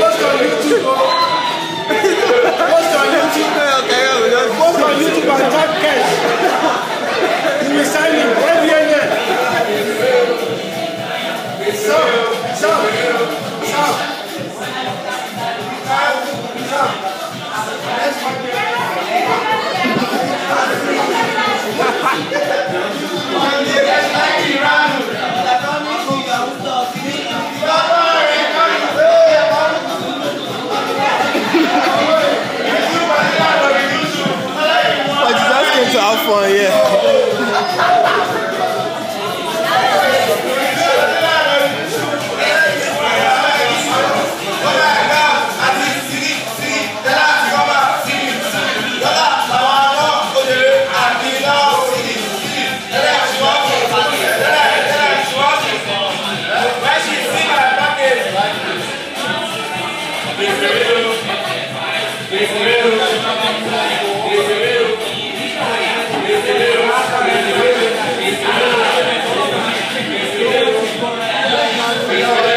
Post on Oh, yeah. Yeah.